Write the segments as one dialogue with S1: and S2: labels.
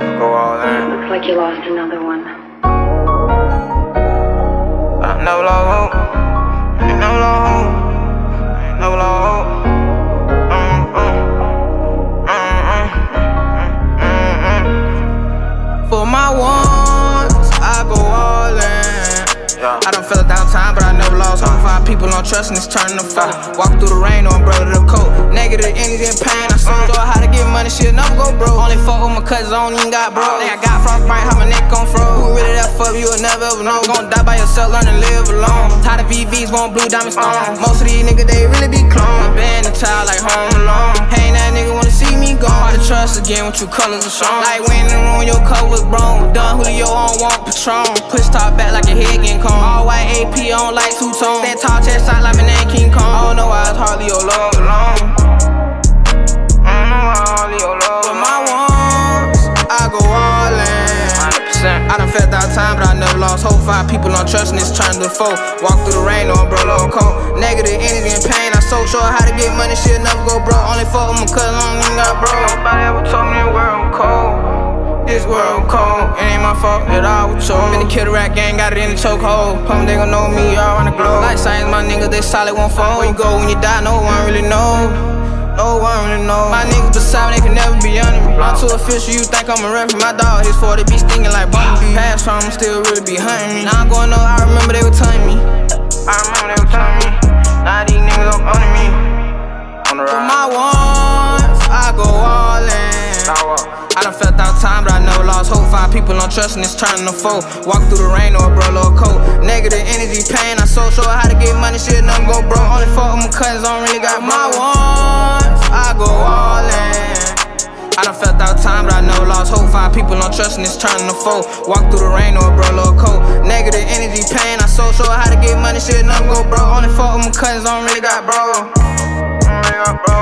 S1: like you lost another one.
S2: I never lost hope. Ain't never lost hope. Ain't never lost hope. Mm, mm. Mm, mm, mm, mm, mm. For my ones, I go all in. I done fell down time, but I never lost hope. Five people don't trust and it's turning to four. Walk through the rain, on brother the coat. Negative energy and pain. I sold her how to get money, she'll never go broke. Only fuck with my cousins, I don't even got bro. Think I got frostbite, how my neck gon' froze. Who really that fuck you will never ever know. Gon' die by yourself, learn to live alone. Tired of VVs, want blue diamond stones. Uh-huh. Most of these niggas, they really be clones. Been a child like home alone. Ain't that nigga wanna see me gone. Hard to trust again with you colors are shown. Like when in the room, your cover was blown. Don Julio on want Patron. Push top back like a head getting combed. All white AP on like two tone. That tall Time, but I never lost hope. Five people on trust and it's turned to four. Walk through the rain on bro low coat. Negative energy and pain. I so sure how to get money, shit never go broke. Only my cousin, I don't even got bro. Nobody ever told me the world cold. This world cold, it ain't my fault that I was told. Been the kid rap gang, got it in the chokehold. Pump, they gon' know me all around the globe. Like science, my niggas, they solid, won't fall. Where you go when you die, no one really know. No one. My niggas beside me, they can never be under me. I'm too official, you think I'm a rapper. My dog, his 40 be stinging like bumblebee. Past from, still really be hunting me. Now I'm going up, I remember they were telling me. I remember they were telling me. Now these niggas up under me. On the ride. For my ones, I go all in. I done felt out time, but I never lost hope. Five people on trust and it's turning to four. Walk through the rain or a bro little coat. Negative energy, pain. I so sure how to get money, shit never go broke. Only fuck with my cousins, don't really got my ones. I done felt out time, but I never lost hope. Five people on trust and it's turning to four. Walk through the rain or a bro little coat. Negative energy, pain. I so sure how to get money, shit never go broke. Only fuck with my cousins, don't really got bro. Don't really got bro.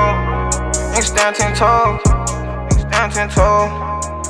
S2: Niggas stand ten toes. Niggas stand ten toes.